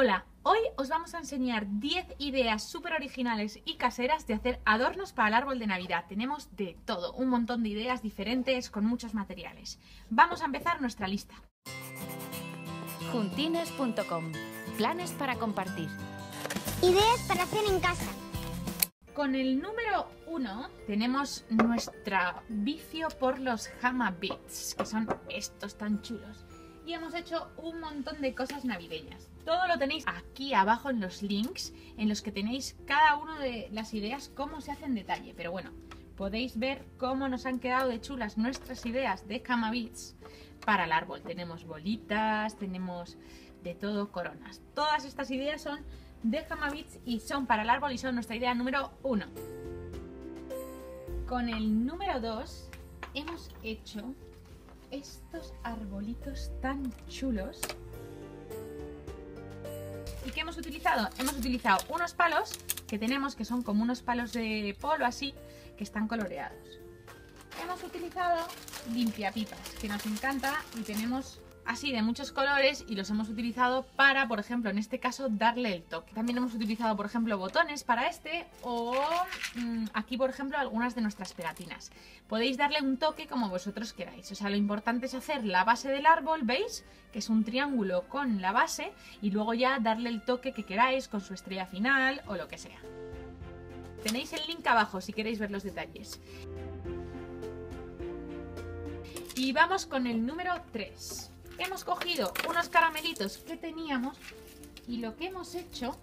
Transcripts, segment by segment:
Hola, hoy os vamos a enseñar 10 ideas súper originales y caseras de hacer adornos para el árbol de Navidad. Tenemos de todo, un montón de ideas diferentes con muchos materiales. Vamos a empezar nuestra lista. Juntines.com. Planes para compartir. Ideas para hacer en casa. Con el número 1 tenemos nuestra vicio por los Hama Bits, que son estos tan chulos. Y hemos hecho un montón de cosas navideñas. Todo lo tenéis aquí abajo en los links, en los que tenéis cada una de las ideas, cómo se hace en detalle. Pero bueno, podéis ver cómo nos han quedado de chulas nuestras ideas de Hama Bits para el árbol. Tenemos bolitas, tenemos de todo, coronas. Todas estas ideas son de Hamabits y son para el árbol y son nuestra idea número uno. Con el número 2 hemos hecho estos arbolitos tan chulos. ¿Y qué hemos utilizado? Hemos utilizado unos palos que tenemos que son como unos palos de polo así que están coloreados. Hemos utilizado limpiapipas que nos encanta y tenemos así de muchos colores y los hemos utilizado para, por ejemplo, en este caso, darle el toque. También hemos utilizado, por ejemplo, botones para este o mmm, aquí, por ejemplo, algunas de nuestras pegatinas. Podéis darle un toque como vosotros queráis. O sea, lo importante es hacer la base del árbol, ¿veis? Que es un triángulo con la base y luego ya darle el toque que queráis con su estrella final o lo que sea. Tenéis el link abajo si queréis ver los detalles. Y vamos con el número 3 hemos cogido unos caramelitos que teníamos y lo que hemos hecho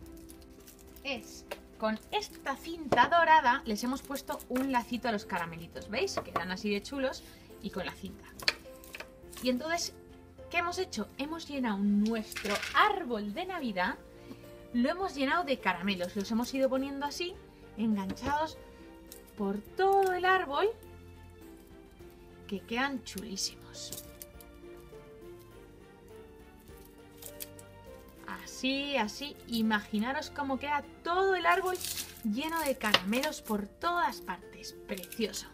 es con esta cinta dorada les hemos puesto un lacito a los caramelitos, ¿veis? Quedan así de chulos y con la cinta. Y entonces, ¿qué hemos hecho? Hemos llenado nuestro árbol de Navidad, lo hemos llenado de caramelos, los hemos ido poniendo así, enganchados por todo el árbol, que quedan chulísimos. Así, así, imaginaros cómo queda todo el árbol lleno de caramelos por todas partes. Precioso.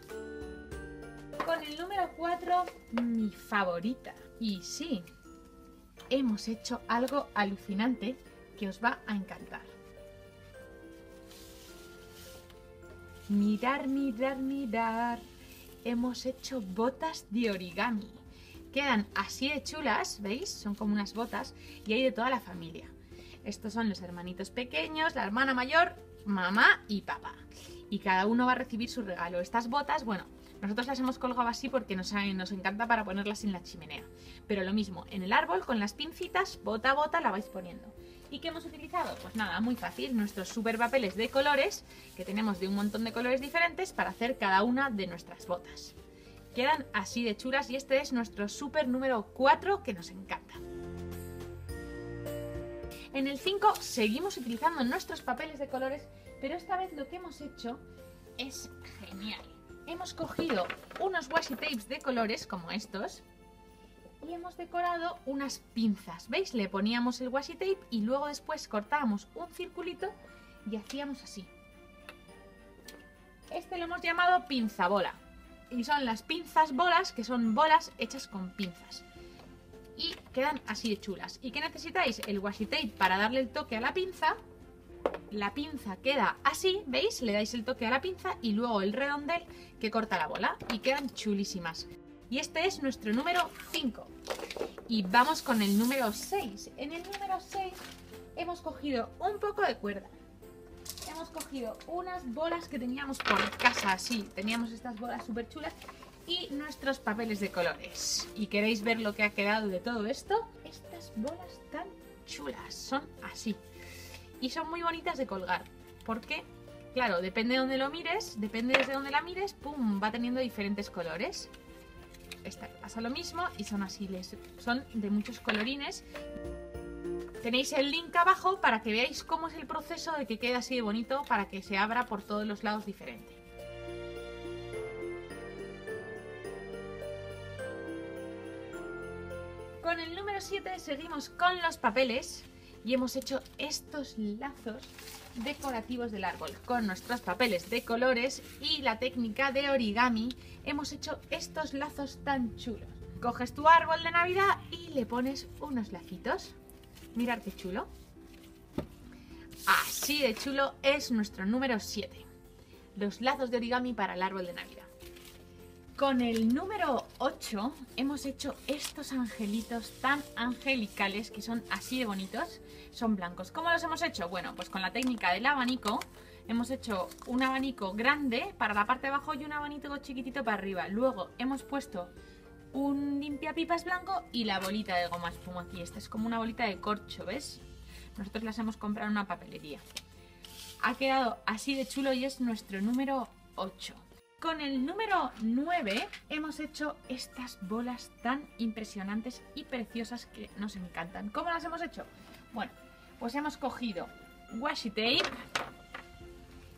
Con el número 4, mi favorita. Y sí, hemos hecho algo alucinante que os va a encantar. Mirar, mirar, mirar. Hemos hecho botas de origami. Quedan así de chulas, ¿veis? Son como unas botas y hay de toda la familia. Estos son los hermanitos pequeños, la hermana mayor, mamá y papá. Y cada uno va a recibir su regalo. Estas botas, bueno, nosotros las hemos colgado así porque nos, encanta para ponerlas en la chimenea. Pero lo mismo, en el árbol con las pincitas, bota a bota la vais poniendo. ¿Y qué hemos utilizado? Pues nada, muy fácil, nuestros super papeles de colores, que tenemos de un montón de colores diferentes para hacer cada una de nuestras botas. Quedan así de chulas y este es nuestro super número 4 que nos encanta. En el 5 seguimos utilizando nuestros papeles de colores, pero esta vez lo que hemos hecho es genial. Hemos cogido unos washi tapes de colores como estos y hemos decorado unas pinzas. ¿Veis? Le poníamos el washi tape y luego después cortábamos un circulito y hacíamos así. Este lo hemos llamado pinzabola y son las pinzas bolas, que son bolas hechas con pinzas. Y quedan así de chulas. ¿Y qué necesitáis? El washi tape para darle el toque a la pinza. La pinza queda así, ¿veis? Le dais el toque a la pinza y luego el redondel que corta la bola. Y quedan chulísimas. Y este es nuestro número 5. Y vamos con el número 6. En el número 6 hemos cogido un poco de cuerda cogido unas bolas que teníamos por casa, así, teníamos estas bolas súper chulas y nuestros papeles de colores. ¿Y queréis ver lo que ha quedado de todo esto? Estas bolas tan chulas, son así. Y son muy bonitas de colgar, porque, claro, depende de dónde lo mires, depende desde dónde la mires, pum, va teniendo diferentes colores. Esta pasa lo mismo y son así, son de muchos colorines. Tenéis el link abajo para que veáis cómo es el proceso de que quede así de bonito para que se abra por todos los lados diferente. Con el número 7 seguimos con los papeles y hemos hecho estos lazos decorativos del árbol. Con nuestros papeles de colores y la técnica de origami hemos hecho estos lazos tan chulos. Coges tu árbol de Navidad y le pones unos lacitos. Mirad qué chulo. Así de chulo es nuestro número 7. Los lazos de origami para el árbol de Navidad. Con el número 8 hemos hecho estos angelitos tan angelicales que son así de bonitos. Son blancos. ¿Cómo los hemos hecho? Bueno, pues con la técnica del abanico hemos hecho un abanico grande para la parte de abajo y un abanico chiquitito para arriba. Luego hemos puesto un limpiapipas blanco y la bolita de goma espuma aquí. Esta es como una bolita de corcho, ¿ves? Nosotros las hemos comprado en una papelería. Ha quedado así de chulo y es nuestro número 8. Con el número 9 hemos hecho estas bolas tan impresionantes y preciosas que nos encantan. ¿Cómo las hemos hecho? Bueno, pues hemos cogido washi tape,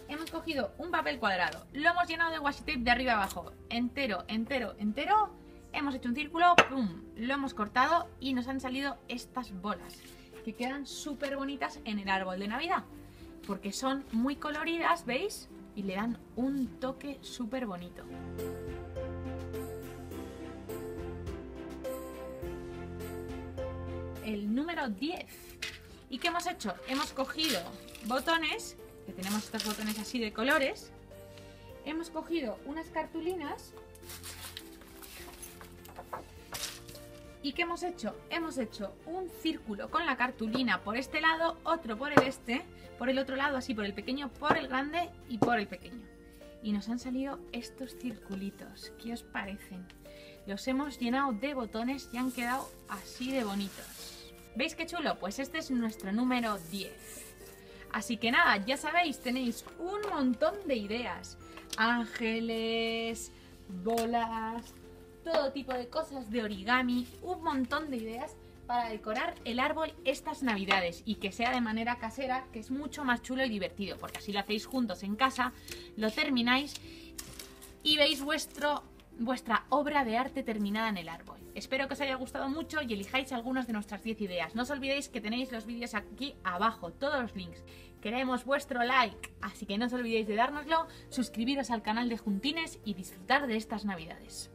hemos cogido un papel cuadrado, lo hemos llenado de washi tape de arriba abajo, entero, entero, entero, hemos hecho un círculo, pum, lo hemos cortado y nos han salido estas bolas que quedan súper bonitas en el árbol de Navidad porque son muy coloridas, ¿veis? y le dan un toque súper bonito. El número 10. ¿Y qué hemos hecho? Hemos cogido botones, que tenemos estos botones así de colores. Hemos cogido unas cartulinas. ¿Y qué hemos hecho? Hemos hecho un círculo con la cartulina por este lado, otro por el este por el otro lado, así por el pequeño, por el grande y por el pequeño. Y nos han salido estos circulitos. ¿Qué os parecen? Los hemos llenado de botones y han quedado así de bonitos. ¿Veis qué chulo? Pues este es nuestro número 10. Así que nada, ya sabéis, tenéis un montón de ideas. Ángeles, bolas, todo tipo de cosas de origami, un montón de ideas para decorar el árbol estas navidades y que sea de manera casera, que es mucho más chulo y divertido, porque así lo hacéis juntos en casa, lo termináis y veis vuestro, vuestra obra de arte terminada en el árbol. Espero que os haya gustado mucho y elijáis algunas de nuestras 10 ideas. No os olvidéis que tenéis los vídeos aquí abajo, todos los links. Queremos vuestro like, así que no os olvidéis de dárnoslo, suscribiros al canal de Juntines y disfrutar de estas navidades.